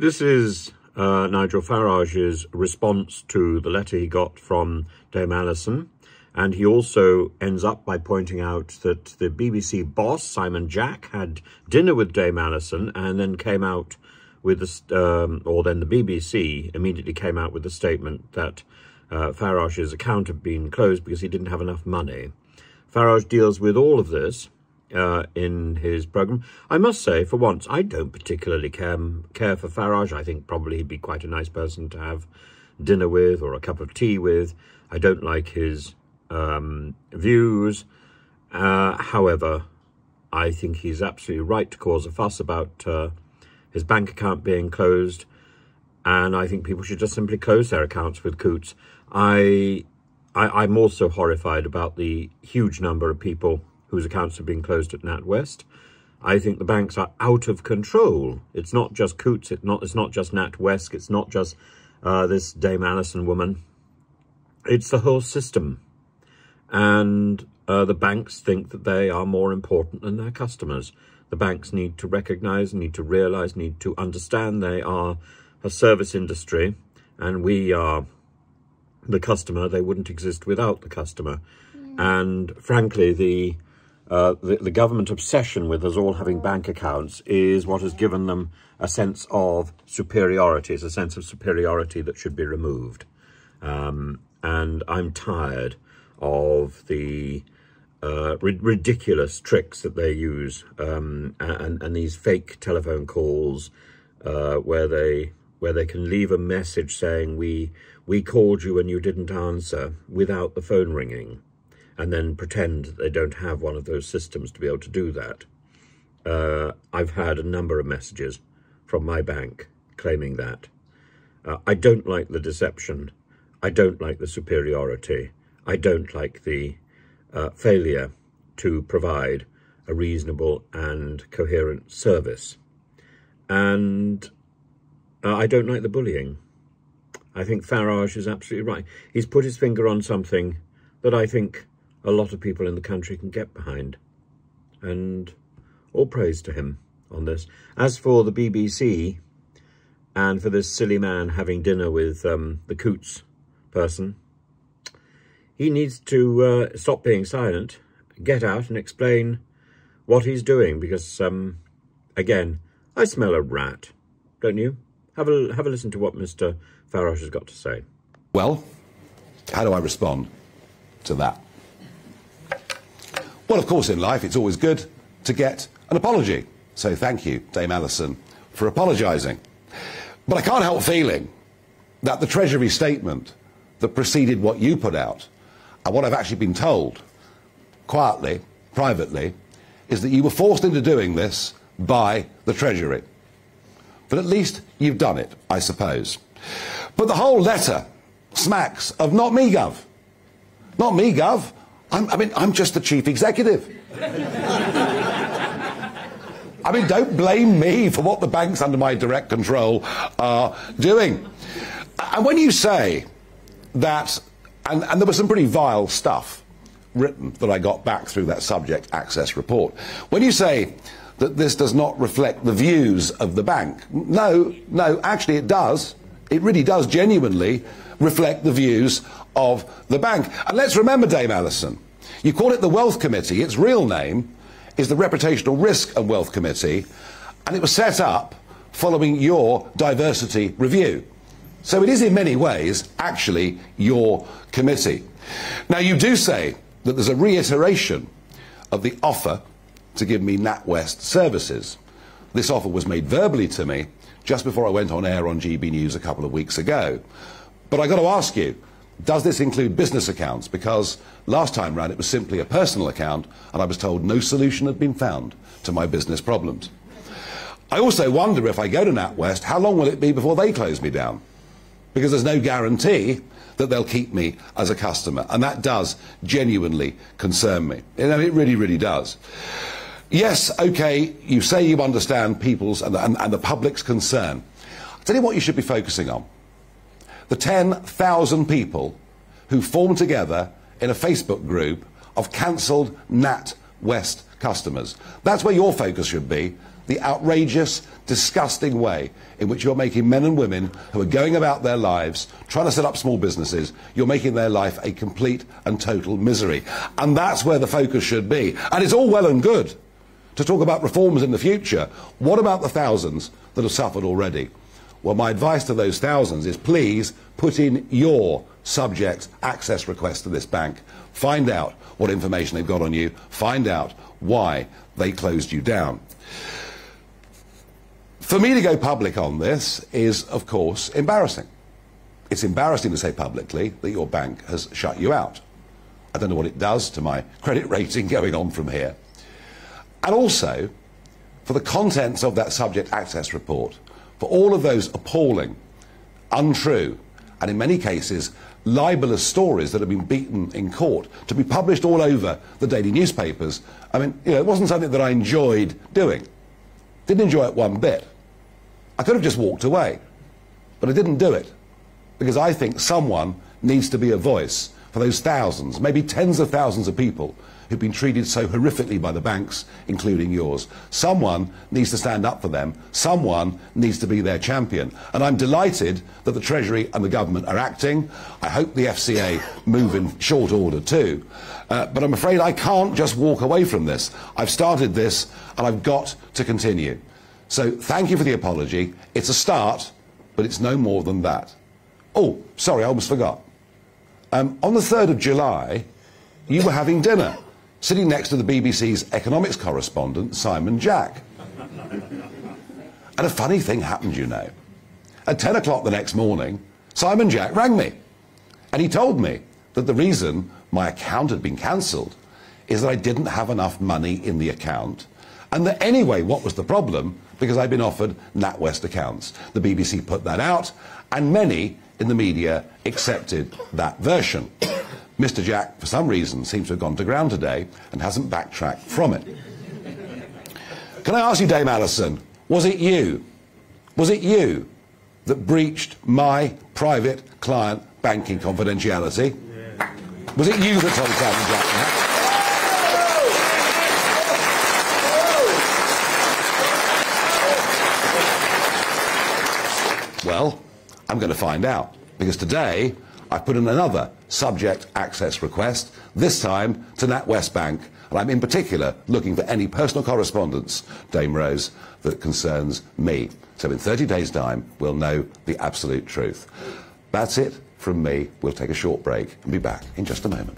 This is uh, Nigel Farage's response to the letter he got from Dame Alison. And he also ends up by pointing out that the BBC boss, Simon Jack, had dinner with Dame Alison and then came out with, the, um, or then the BBC immediately came out with the statement that uh, Farage's account had been closed because he didn't have enough money. Farage deals with all of this uh, in his programme. I must say, for once, I don't particularly care, care for Farage. I think probably he'd be quite a nice person to have dinner with or a cup of tea with. I don't like his um, views. Uh, however, I think he's absolutely right to cause a fuss about uh, his bank account being closed. And I think people should just simply close their accounts with Coutts. I, I, I'm also horrified about the huge number of people whose accounts have been closed at NatWest. I think the banks are out of control. It's not just Coutts, it's not, it's not just NatWest, it's not just uh, this Dame Alison woman. It's the whole system. And uh, the banks think that they are more important than their customers. The banks need to recognize, need to realize, need to understand they are a service industry and we are the customer. They wouldn't exist without the customer. Mm. And frankly, the uh, the, the, government obsession with us all having bank accounts is what has given them a sense of superiority. It's a sense of superiority that should be removed. Um, and I'm tired of the uh, ri ridiculous tricks that they use um, and, and these fake telephone calls uh, where they where they can leave a message saying we we called you and you didn't answer without the phone ringing and then pretend that they don't have one of those systems to be able to do that. Uh, I've had a number of messages from my bank claiming that. Uh, I don't like the deception. I don't like the superiority. I don't like the uh, failure to provide a reasonable and coherent service. And uh, I don't like the bullying. I think Farage is absolutely right. He's put his finger on something that I think a lot of people in the country can get behind. And all praise to him on this. As for the BBC, and for this silly man having dinner with um, the Coutts person, he needs to uh, stop being silent, get out and explain what he's doing, because, um, again, I smell a rat, don't you? Have a, have a listen to what Mr Farage has got to say. Well, how do I respond to that? Well, of course, in life, it's always good to get an apology. So thank you, Dame Alison, for apologising. But I can't help feeling that the Treasury statement that preceded what you put out and what I've actually been told, quietly, privately, is that you were forced into doing this by the Treasury. But at least you've done it, I suppose. But the whole letter smacks of not me, Gov. Not me, Gov. I'm, I mean, I'm just the chief executive. I mean, don't blame me for what the banks under my direct control are doing. And when you say that, and, and there was some pretty vile stuff written that I got back through that subject access report. When you say that this does not reflect the views of the bank, no, no, actually it does. It really does genuinely reflect the views of the bank. And let's remember, Dame Alison, you call it the Wealth Committee. Its real name is the Reputational Risk and Wealth Committee, and it was set up following your diversity review. So it is in many ways actually your committee. Now you do say that there's a reiteration of the offer to give me NatWest services. This offer was made verbally to me just before I went on air on GB News a couple of weeks ago. But I've got to ask you, does this include business accounts? Because last time round it was simply a personal account and I was told no solution had been found to my business problems. I also wonder if I go to NatWest, how long will it be before they close me down? Because there's no guarantee that they'll keep me as a customer. And that does genuinely concern me. You know, it really, really does. Yes, okay, you say you understand people's and the, and, and the public's concern. I'll tell you what you should be focusing on. The 10,000 people who formed together in a Facebook group of cancelled Nat West customers. That's where your focus should be. the outrageous, disgusting way in which you're making men and women who are going about their lives, trying to set up small businesses, you're making their life a complete and total misery. And that's where the focus should be. And it's all well and good to talk about reforms in the future. What about the thousands that have suffered already? Well, my advice to those thousands is please put in your subject access request to this bank. Find out what information they've got on you. Find out why they closed you down. For me to go public on this is, of course, embarrassing. It's embarrassing to say publicly that your bank has shut you out. I don't know what it does to my credit rating going on from here. And also, for the contents of that subject access report, for all of those appalling, untrue, and in many cases, libelous stories that have been beaten in court to be published all over the daily newspapers. I mean, you know, it wasn't something that I enjoyed doing. Didn't enjoy it one bit. I could have just walked away, but I didn't do it because I think someone needs to be a voice for those thousands, maybe tens of thousands of people who've been treated so horrifically by the banks, including yours. Someone needs to stand up for them. Someone needs to be their champion. And I'm delighted that the Treasury and the government are acting. I hope the FCA move in short order too. Uh, but I'm afraid I can't just walk away from this. I've started this and I've got to continue. So thank you for the apology. It's a start, but it's no more than that. Oh, sorry, I almost forgot. Um, on the 3rd of July, you were having dinner sitting next to the BBC's economics correspondent, Simon Jack. and a funny thing happened, you know. At 10 o'clock the next morning, Simon Jack rang me. And he told me that the reason my account had been cancelled is that I didn't have enough money in the account. And that anyway, what was the problem? Because I'd been offered NatWest accounts. The BBC put that out, and many in the media accepted that version. Mr. Jack, for some reason, seems to have gone to ground today and hasn't backtracked from it. Can I ask you, Dame Alison, was it you? Was it you that breached my private client banking confidentiality? Yeah. Was it you that told Simon Jack that? Well, I'm going to find out because today I put in another subject access request, this time to NatWest Bank, and I'm in particular looking for any personal correspondence, Dame Rose, that concerns me. So in 30 days' time, we'll know the absolute truth. That's it from me. We'll take a short break and be back in just a moment.